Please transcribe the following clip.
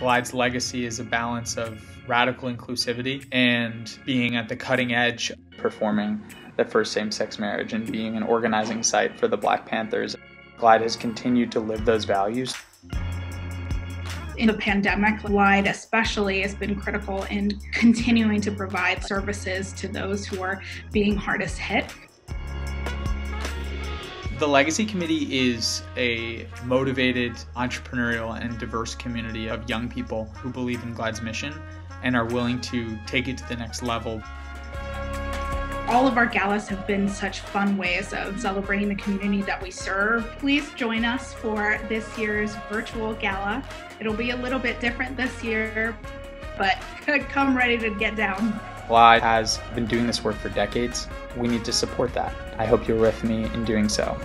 Glide's legacy is a balance of radical inclusivity and being at the cutting edge, performing the first same sex marriage and being an organizing site for the Black Panthers. Glide has continued to live those values. In the pandemic, Glide especially has been critical in continuing to provide services to those who are being hardest hit. The Legacy Committee is a motivated, entrepreneurial, and diverse community of young people who believe in Glide's mission and are willing to take it to the next level. All of our galas have been such fun ways of celebrating the community that we serve. Please join us for this year's virtual gala. It'll be a little bit different this year, but come ready to get down. Glide has been doing this work for decades. We need to support that. I hope you're with me in doing so.